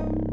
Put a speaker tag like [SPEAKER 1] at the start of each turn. [SPEAKER 1] you